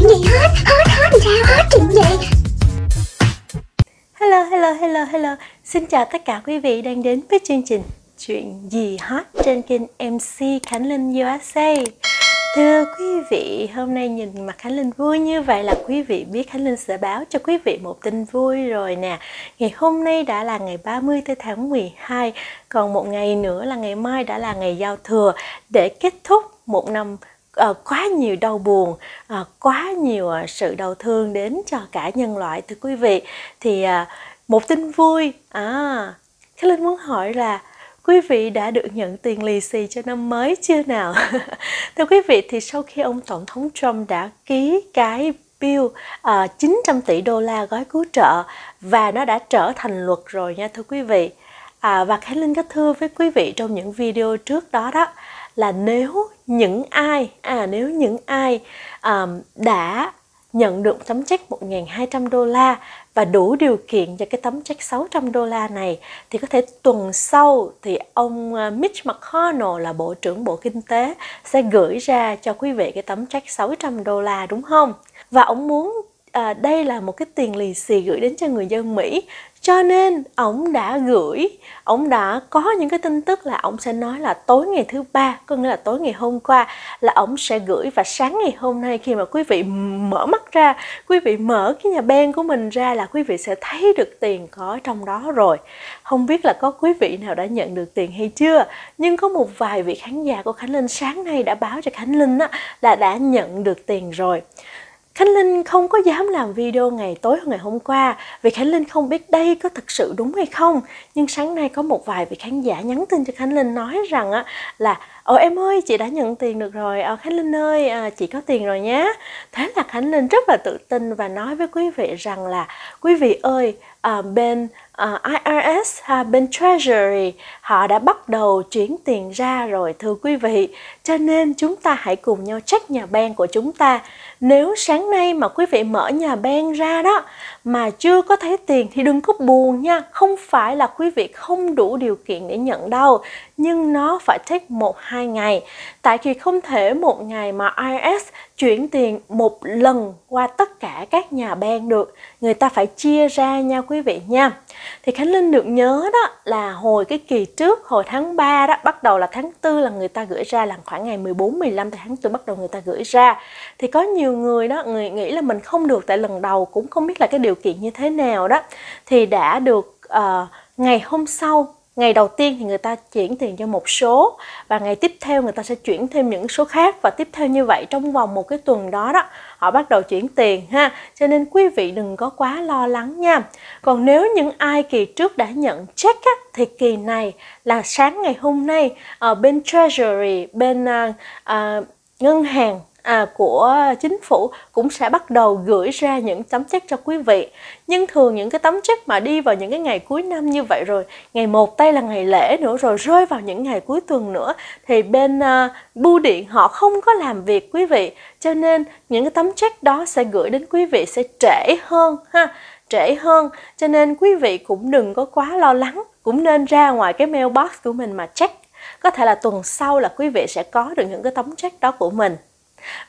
chuyện gì hết Hết hết sao hết chuyện gì Hello, hello, hello, hello. Xin chào tất cả quý vị đang đến với chương trình Chuyện gì hot trên kênh MC Khánh Linh USA. Thưa quý vị, hôm nay nhìn mặt Khánh Linh vui như vậy là quý vị biết Khánh Linh sẽ báo cho quý vị một tin vui rồi nè. Ngày hôm nay đã là ngày 30 tháng 12, còn một ngày nữa là ngày mai đã là ngày giao thừa để kết thúc một năm uh, quá nhiều đau buồn uh, quá nhiều uh, sự đau thương đến cho cả nhân loại thưa quý vị. Thì uh, một tin vui à Khánh Linh muốn hỏi là quý vị đã được nhận tiền lì xì cho năm mới chưa nào? Thưa quý vị thì sau khi ông tổng thống Trump đã ký cái bill uh, 900 tỷ đô la gói cứu trợ và nó đã trở thành luật rồi nha thưa quý vị. À, và Khánh Linh có thưa với quý vị trong những video trước đó đó là nếu những ai à nếu những ai um, đã nhận được tấm check 1.200 đô la và đủ điều kiện cho cái tấm check 600 đô la này thì có thể tuần sau thì ông ờ, Mitch McConnell là Bộ trưởng Bộ Kinh tế sẽ gửi ra cho quý vị cái tấm check 600 đô la đúng không? Và ông muốn à, đây là một cái tiền lì xì gửi đến cho người dân Mỹ cho nên ông đã gửi ông đã có những cái tin tức là ông sẽ nói là tối ngày thứ ba có nghĩa là tối ngày hôm qua là ông sẽ gửi và sáng ngày hôm nay khi mà quý vị mở mắt ra quý vị mở cái nhà ben của mình ra là quý vị sẽ thấy được tiền có trong đó rồi. Không biết là có quý vị nào đã nhận được tiền hay chưa nhưng có một vài vị khán giả của khánh linh sáng nay đã báo cho khánh linh á, là đã nhận được tiền rồi. Khánh Linh không có dám làm video ngày tối ngày hôm qua vì Khánh Linh không biết đây có thật sự đúng hay không. Nhưng sáng nay có một vài vị khán giả nhắn tin cho Khánh Linh nói rằng á, là Ồ em ơi chị đã nhận tiền được rồi. À, Khánh Linh ơi à, chị có tiền rồi nhé Thế là Khánh Linh rất là tự tin và nói với quý vị rằng là Quý vị ơi à, bên à, IRS à, bên Treasury họ đã bắt đầu chuyển tiền ra rồi thưa quý vị. Cho nên chúng ta hãy cùng nhau check nhà ban của chúng ta. Nếu sáng nay mà quý vị mở nhà ban ra đó mà chưa có thấy tiền thì đừng có buồn nha. Không phải là quý vị không đủ điều kiện để nhận đâu nhưng nó phải take một hai ngày. Tại vì không thể một ngày mà IRS chuyển tiền một lần qua tất cả các nhà ban được. Người ta phải chia ra nha quý vị nha. Thì Khánh Linh được nhớ đó là hồi cái kỳ trước hồi tháng 3 đó bắt đầu là tháng 4 là người ta gửi ra là khoảng ngày 14 15 tháng 4 bắt đầu người ta gửi ra. Thì có nhiều người đó người nghĩ là mình không được tại lần đầu cũng không biết là cái điều kiện như thế nào đó. Thì đã được uh, ngày hôm sau ngày đầu tiên thì người ta chuyển tiền cho một số và ngày tiếp theo người ta sẽ chuyển thêm những số khác. Và tiếp theo như vậy trong vòng một cái tuần đó đó họ bắt đầu chuyển tiền ha. Cho nên quý vị đừng có quá lo lắng nha. Còn nếu những ai kỳ trước đã nhận check á, thì kỳ này là sáng ngày hôm nay ở bên treasury bên uh, uh, ngân hàng à, của chính phủ cũng sẽ bắt đầu gửi ra những tấm check cho quý vị. Nhưng thường những cái tấm check mà đi vào những cái ngày cuối năm như vậy rồi ngày một tây là ngày lễ nữa rồi rơi vào những ngày cuối tuần nữa thì bên uh, bưu điện họ không có làm việc quý vị. Cho nên những cái tấm check đó sẽ gửi đến quý vị sẽ trễ hơn ha trễ hơn. Cho nên quý vị cũng đừng có quá lo lắng cũng nên ra ngoài cái mailbox của mình mà check. Có thể là tuần sau là quý vị sẽ có được những cái tấm check đó của mình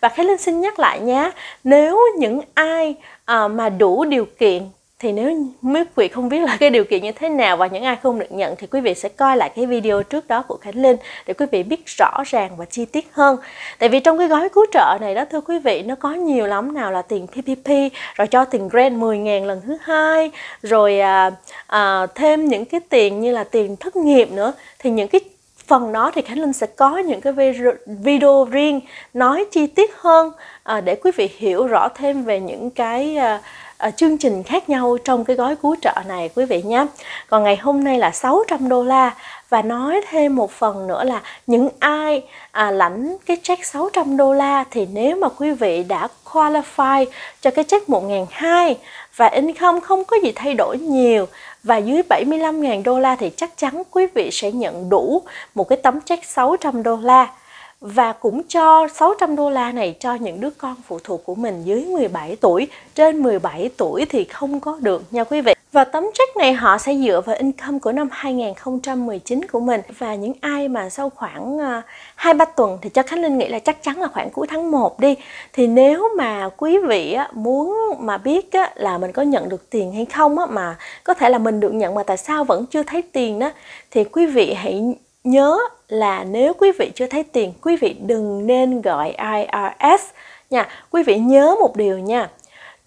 và Khánh Linh xin nhắc lại nhé, nếu những ai à, mà đủ điều kiện thì nếu quý vị không biết là cái điều kiện như thế nào và những ai không được nhận thì quý vị sẽ coi lại cái video trước đó của Khánh Linh để quý vị biết rõ ràng và chi tiết hơn. Tại vì trong cái gói cứu trợ này đó thưa quý vị nó có nhiều lắm nào là tiền PPP rồi cho tiền grant 10.000 lần thứ hai rồi à, à, thêm những cái tiền như là tiền thất nghiệp nữa thì những cái phần đó thì Khánh Linh sẽ có những cái video riêng nói chi tiết hơn à, để quý vị hiểu rõ thêm về những cái à, à, chương trình khác nhau trong cái gói cứu trợ này quý vị nhé. Còn ngày hôm nay là 600 đô la và nói thêm một phần nữa là những ai à, lãnh cái check 600 đô la thì nếu mà quý vị đã qualify cho cái check 1.200 và income không có gì thay đổi nhiều và dưới 75.000 đô la thì chắc chắn quý vị sẽ nhận đủ một cái tấm check 600 đô la và cũng cho 600 đô la này cho những đứa con phụ thuộc của mình dưới 17 tuổi. Trên 17 tuổi thì không có được nha quý vị. Và tấm check này họ sẽ dựa vào income của năm 2019 của mình và những ai mà sau khoảng à, 2 3 tuần thì cho Khánh Linh nghĩ là chắc chắn là khoảng cuối tháng 1 đi. Thì nếu mà quý vị muốn mà biết là mình có nhận được tiền hay không mà có thể là mình được nhận mà tại sao vẫn chưa thấy tiền đó, thì quý vị hãy nhớ là nếu quý vị chưa thấy tiền, quý vị đừng nên gọi IRS nha. Quý vị nhớ một điều nha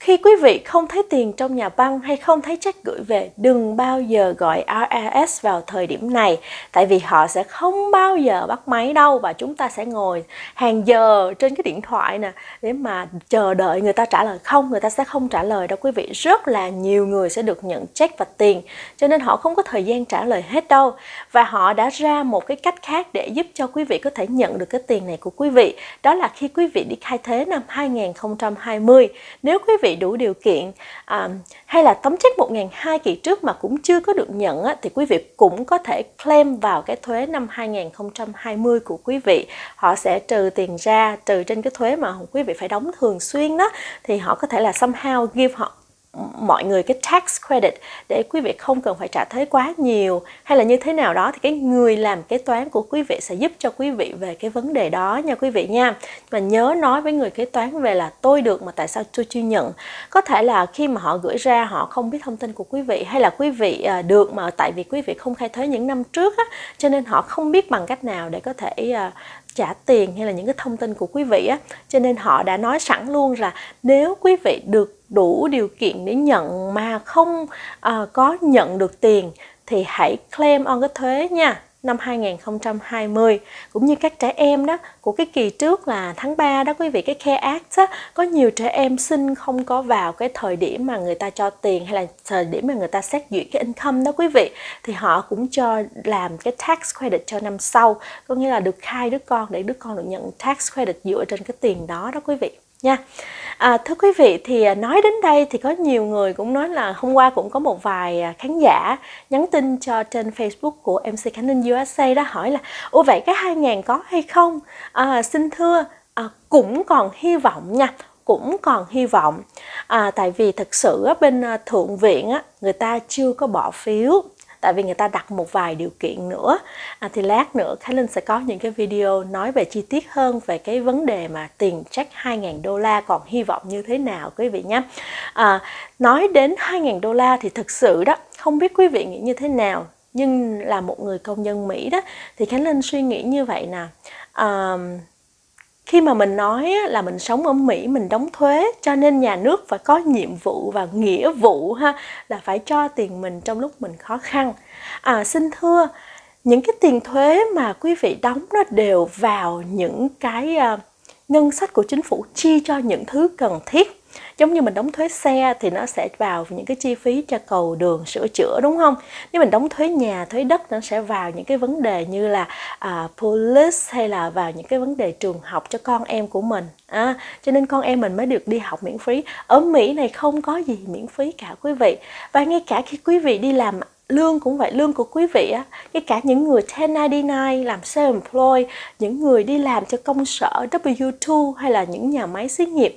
khi quý vị không thấy tiền trong nhà băng hay không thấy check gửi về, đừng bao giờ gọi RAS vào thời điểm này. Tại vì họ sẽ không bao giờ bắt máy đâu và chúng ta sẽ ngồi hàng giờ trên cái điện thoại nè để mà chờ đợi người ta trả lời không, người ta sẽ không trả lời đâu quý vị. Rất là nhiều người sẽ được nhận check và tiền cho nên họ không có thời gian trả lời hết đâu. Và họ đã ra một cái cách khác để giúp cho quý vị có thể nhận được cái tiền này của quý vị. Đó là khi quý vị đi khai thuế năm 2020. Nếu quý vị đủ điều kiện. À, hay là tấm check 1002 kỳ trước mà cũng chưa có được nhận á, thì quý vị cũng có thể claim vào cái thuế năm 2020 của quý vị. Họ sẽ trừ tiền ra trừ trên cái thuế mà quý vị phải đóng thường xuyên đó. Thì họ có thể là somehow give họ mọi người cái tax credit để quý vị không cần phải trả thuế quá nhiều hay là như thế nào đó thì cái người làm kế toán của quý vị sẽ giúp cho quý vị về cái vấn đề đó nha quý vị nha. Và nhớ nói với người kế toán về là tôi được mà tại sao tôi chưa nhận. Có thể là khi mà họ gửi ra họ không biết thông tin của quý vị hay là quý vị à, được mà tại vì quý vị không khai thuế những năm trước á, cho nên họ không biết bằng cách nào để có thể à, trả tiền hay là những cái thông tin của quý vị á. Cho nên họ đã nói sẵn luôn là nếu quý vị được đủ điều kiện để nhận mà không uh, có nhận được tiền thì hãy claim on cái thuế nha năm 2020 cũng như các trẻ em đó của cái kỳ trước là tháng 3 đó quý vị cái Care Act á, có nhiều trẻ em sinh không có vào cái thời điểm mà người ta cho tiền hay là thời điểm mà người ta xét duyệt cái income đó quý vị. Thì họ cũng cho làm cái tax credit cho năm sau. Có nghĩa là được khai đứa con để đứa con được nhận tax credit dựa trên cái tiền đó đó quý vị nha. À, thưa quý vị thì à, nói đến đây thì có nhiều người cũng nói là hôm qua cũng có một vài à, khán giả nhắn tin cho trên Facebook của MC Khánh Linh USA đó hỏi là ô vậy cái 2000 có hay không? À, xin thưa à, cũng còn hy vọng nha cũng còn hy vọng. À, tại vì thực sự bên à, thượng viện á, người ta chưa có bỏ phiếu tại vì người ta đặt một vài điều kiện nữa. À, thì lát nữa Khánh Linh sẽ có những cái video nói về chi tiết hơn về cái vấn đề mà tiền check 2.000 đô la. Còn hy vọng như thế nào quý vị nhé. À, nói đến 2.000 đô la thì thực sự đó không biết quý vị nghĩ như thế nào. Nhưng là một người công dân Mỹ đó thì Khánh Linh suy nghĩ như vậy nè. À, khi mà mình nói là mình sống ở Mỹ, mình đóng thuế, cho nên nhà nước phải có nhiệm vụ và nghĩa vụ ha, là phải cho tiền mình trong lúc mình khó khăn. À xin thưa, những cái tiền thuế mà quý vị đóng nó đều vào những cái à, ngân sách của chính phủ chi cho những thứ cần thiết giống như mình đóng thuế xe thì nó sẽ vào những cái chi phí cho cầu đường sửa chữa đúng không? Nếu mình đóng thuế nhà thuế đất nó sẽ vào những cái vấn đề như là uh, police hay là vào những cái vấn đề trường học cho con em của mình. À, cho nên con em mình mới được đi học miễn phí. Ở mỹ này không có gì miễn phí cả quý vị. Và ngay cả khi quý vị đi làm lương cũng vậy lương của quý vị á ngay cả những người 1099 làm self-employed những người đi làm cho công sở W2 hay là những nhà máy xí nghiệp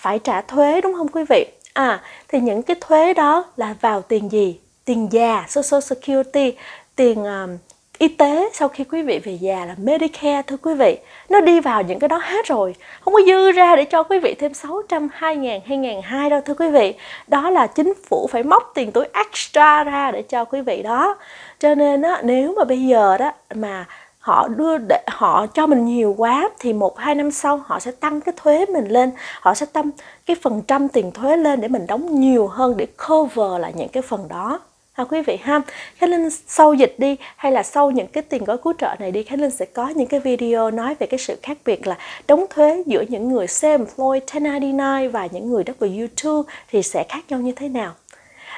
phải trả thuế đúng không quý vị? À thì những cái thuế đó là vào tiền gì? Tiền già social security tiền um, y tế sau khi quý vị về già là Medicare thưa quý vị. Nó đi vào những cái đó hết rồi. Không có dư ra để cho quý vị thêm 600 2 ngàn 2 ngàn hai đâu thưa quý vị. Đó là chính phủ phải móc tiền túi extra ra để cho quý vị đó. Cho nên á, nếu mà bây giờ đó mà họ đưa để, họ cho mình nhiều quá thì một, hai năm sau họ sẽ tăng cái thuế mình lên. Họ sẽ tăng cái phần trăm tiền thuế lên để mình đóng nhiều hơn để cover lại những cái phần đó. Ha, quý vị ha. Khánh Linh, sau dịch đi hay là sau những cái tiền gói cứu trợ này đi, Khánh Linh sẽ có những cái video nói về cái sự khác biệt là đóng thuế giữa những người self-employed 1099 và những người W2 thì sẽ khác nhau như thế nào?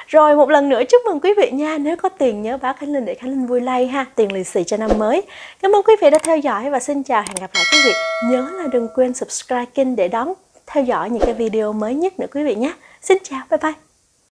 Rồi, một lần nữa chúc mừng quý vị nha. Nếu có tiền nhớ báo Khánh Linh để Khánh Linh vui lây ha. Tiền lì xì cho năm mới. Cảm ơn quý vị đã theo dõi và xin chào. Hẹn gặp lại quý vị. Nhớ là đừng quên subscribe kênh để đón theo dõi những cái video mới nhất nữa quý vị nhé. Xin chào. Bye bye.